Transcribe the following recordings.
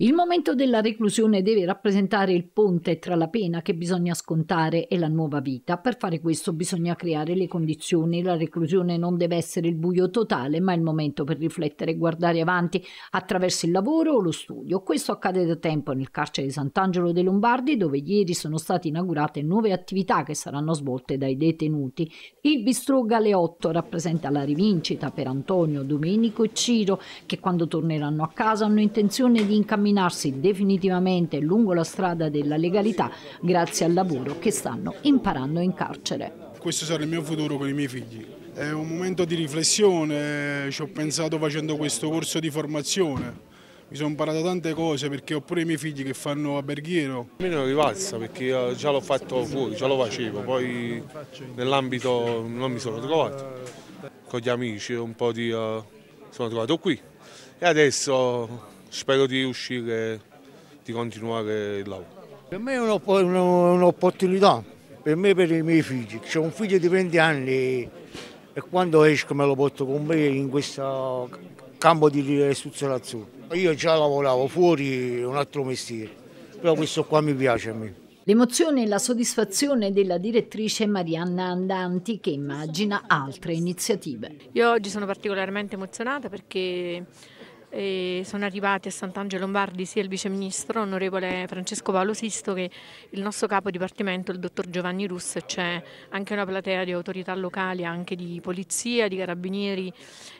Il momento della reclusione deve rappresentare il ponte tra la pena che bisogna scontare e la nuova vita. Per fare questo bisogna creare le condizioni. La reclusione non deve essere il buio totale, ma il momento per riflettere e guardare avanti attraverso il lavoro o lo studio. Questo accade da tempo nel carcere di Sant'Angelo dei Lombardi, dove ieri sono state inaugurate nuove attività che saranno svolte dai detenuti. Il bistrò Galeotto rappresenta la rivincita per Antonio, Domenico e Ciro, che quando torneranno a casa hanno intenzione di incamminare incamminarsi definitivamente lungo la strada della legalità grazie al lavoro che stanno imparando in carcere. Questo sarà il mio futuro con i miei figli. È un momento di riflessione, ci ho pensato facendo questo corso di formazione. Mi sono imparato tante cose perché ho pure i miei figli che fanno alberghiero. A me non ripassa perché già l'ho fatto fuori, già lo facevo, poi nell'ambito non mi sono trovato. Con gli amici un po' di... Uh, sono trovato qui e adesso spero di riuscire, di continuare il lavoro. Per me è un'opportunità, per me e per i miei figli. Ho un figlio di 20 anni e quando esco me lo porto con me in questo campo di ristrutturazione. Io già lavoravo fuori un altro mestiere, però questo qua mi piace a me. L'emozione e la soddisfazione della direttrice Marianna Andanti che immagina altre iniziative. Io oggi sono particolarmente emozionata perché e sono arrivati a Sant'Angelo Lombardi sia il viceministro onorevole Francesco Paolo Sisto che il nostro capo dipartimento il dottor Giovanni Russo c'è anche una platea di autorità locali, anche di polizia, di carabinieri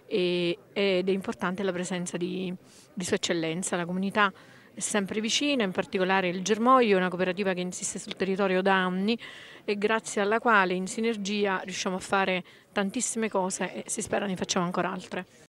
e, ed è importante la presenza di, di Sua Eccellenza, la comunità è sempre vicina, in particolare il Germoglio, una cooperativa che insiste sul territorio da anni e grazie alla quale in sinergia riusciamo a fare tantissime cose e si spera ne facciamo ancora altre.